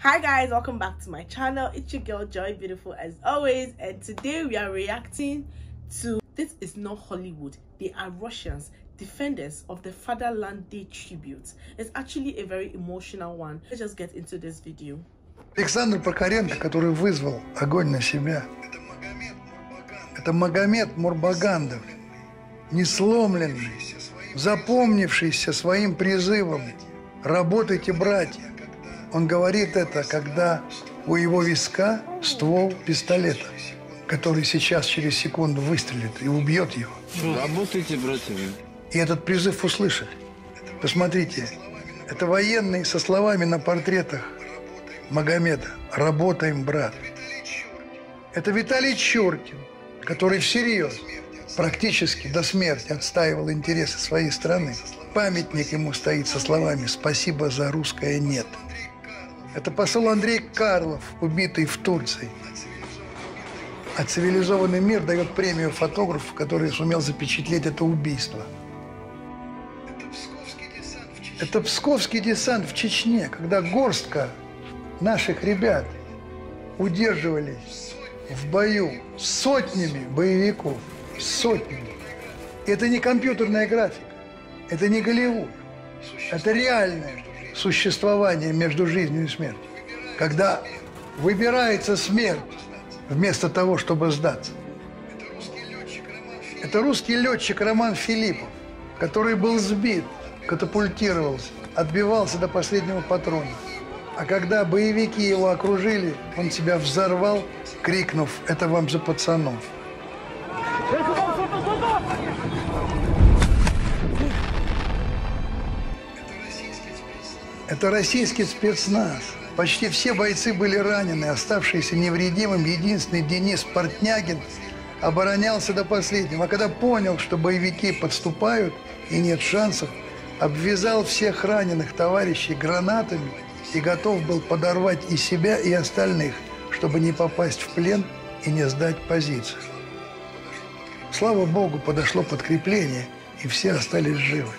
hi guys welcome back to my channel it's your girl joy beautiful as always and today we are reacting to this is not hollywood they are russians defenders of the fatherland day tribute it's actually a very emotional one let's just get into this video Александр Прокоренко, который вызвал огонь на себя, это Магомед Мурбагандов, несломленный, запомнившийся своим призывом «Работайте, братья». Он говорит это, когда у его виска ствол пистолета, который сейчас через секунду выстрелит и убьет его. Работайте, братья. И этот призыв услышали. Посмотрите, это военные со словами на портретах Магомеда «Работаем, брат». Это Виталий Чуркин, который всерьез, практически до смерти отстаивал интересы своей страны. Памятник ему стоит со словами «Спасибо за русское нет». Это посол Андрей Карлов, убитый в Турции. А цивилизованный мир дает премию фотографу, который сумел запечатлеть это убийство. Это псковский десант в Чечне, когда горстка наших ребят удерживались в бою сотнями боевиков, сотнями. Это не компьютерная графика, это не Голливуд, это реальное существование между жизнью и смертью. Когда выбирается смерть вместо того, чтобы сдаться. Это русский летчик Роман Филиппов, который был сбит, катапультировался, отбивался до последнего патрона. А когда боевики его окружили, он себя взорвал, крикнув «Это вам за пацанов!». Это российский спецназ. Почти все бойцы были ранены, оставшиеся невредимым. Единственный Денис Портнягин оборонялся до последнего. А когда понял, что боевики подступают и нет шансов, обвязал всех раненых товарищей гранатами и готов был подорвать и себя, и остальных, чтобы не попасть в плен и не сдать позицию. Слава Богу, подошло подкрепление, и все остались живы.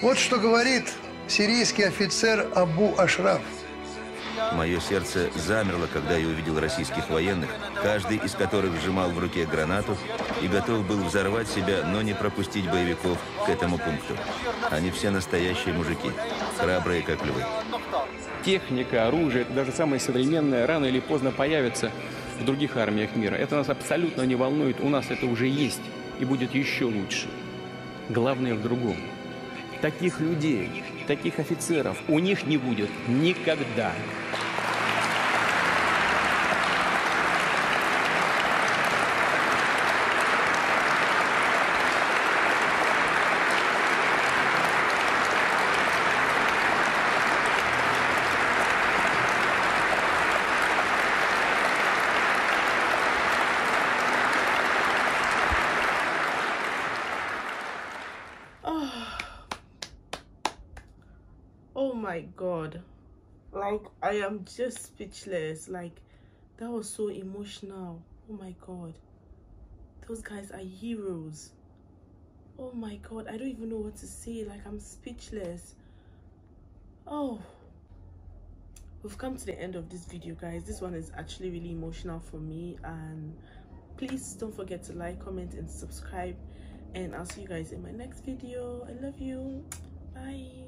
Вот что говорит сирийский офицер Абу Ашраф. Мое сердце замерло, когда я увидел российских военных, каждый из которых сжимал в руке гранату и готов был взорвать себя, но не пропустить боевиков к этому пункту. Они все настоящие мужики, храбрые как львы. Техника, оружие, даже самое современное, рано или поздно появится в других армиях мира. Это нас абсолютно не волнует, у нас это уже есть и будет еще лучше. Главное в другом. Таких людей, таких офицеров у них не будет никогда. Oh my god. Like i am just speechless. Like that was so emotional. Oh my god. Those guys are heroes. Oh my god. I don't even know what to say. Like i'm speechless. Oh. We've come to the end of this video guys. This one is actually really emotional for me. And please don't forget to like comment and subscribe. And i'll see you guys in my next video. I love you. Bye